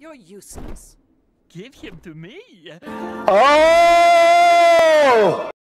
You're useless. Give him to me. Oh!